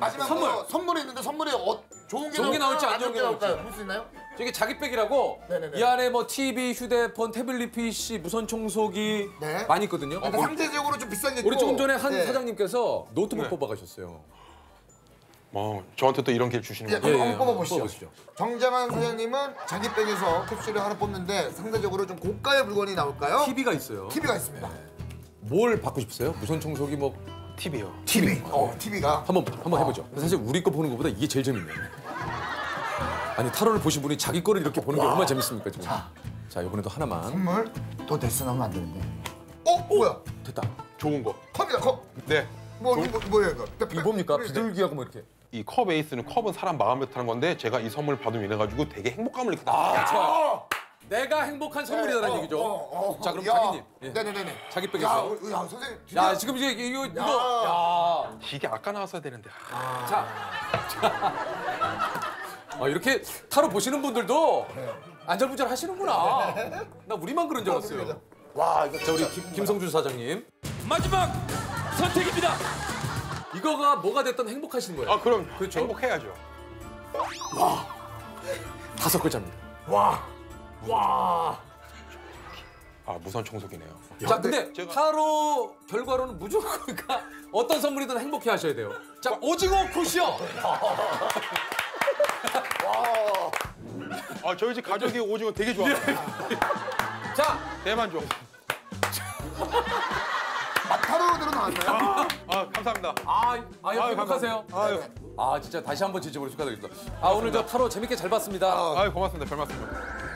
마지막 선물. 선물 선물이 있는데 선물이 어, 좋은 게 좋은 게 나올지 안 좋은 게 나올까요? 나올지. 볼수 있나요? 저기 자기백이라고 네네네. 이 안에 뭐 TV, 휴대폰, 태블릿 PC, 무선 청소기 네. 많이 있거든요. 근데 상대적으로 좀 비싼 게 있고 우리 조금 전에 한 네. 사장님께서 노트북 네. 뽑아가셨어요. 뭐 저한테 또 이런 기회 주시는 예, 거예요. 예, 한번 뽑아보시죠. 뽑아보시죠. 정장한 사장님은 자기 백에서 캡슐을 하나 뽑는데 상대적으로 좀 고가의 물건이 나올까요? TV가 있어요. TV가 있습니다. 뭘 받고 싶으세요? 무선 청소기 뭐 TV요. TV. 어, TV가. 한번 한번 해보죠. 사실 우리 거 보는 것보다 이게 제일 재밌네요. 아니 타로를 보신 분이 자기 거를 이렇게 보는 게 얼마나 재밌습니까 지금? 자 이번에도 하나만 선물 또 데스나면 안 되는데. 어, 뭐야? 됐다. 좋은 거. 컵이다, 컵. 네. 뭐, 이거 뭐예요, 이거? 이거 뭡니까? 네. 비둘기하고 뭐 이렇게. 이 컵 에이스는 컵은 사람 마음을 타는 건데 제가 이 선물 받으면 이래 가지고 되게 행복감을 느끼다. 아 좋아. 내가 행복한 선물이라는 어, 얘기죠. 어, 어. 자 그럼 야. 자기님. 예. 네네네네. 자기 야, 백에서. 어, 야, 선생님. 야 지금 이제 이거 이거 야. 이게 아까 나왔어야 되는데. 아, 자. 자. 어, 이렇게 타로 보시는 분들도 안절부절 하시는구나. 나 우리만 그런 줄 알았어요. 와, 이거 자 우리 김, 김성준 사장님. 마지막 선택입니다. 이거가 뭐가 됐든 행복하신 거예요. 아 그럼 그렇죠. 행복해야죠. 다섯 글자입니다. 와. 아 무선 청소기네요. 자 근데 제가- 타로 결과로는 무조건 그러니까 어떤 선물이든 행복해 하셔야 돼요. 자 오징어 쿠션. 아 저희 집 가족이 오징어 되게 좋아해요. 자 대만족. 타로대로 나왔어요. 아 감사합니다. 아, 아, 아유, 행복하세요. 아유, 아, 진짜 다시 한번 지지보를 축하드립니다. 아, 오늘 저 타로 재밌게 잘 봤습니다. 아유 고맙습니다. 별 말씀.